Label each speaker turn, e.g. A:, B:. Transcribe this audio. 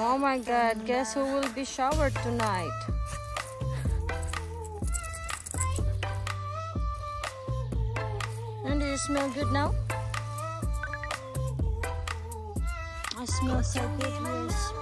A: Oh my god, guess who will be showered tonight? And do you smell good now? I smell so good. Yes,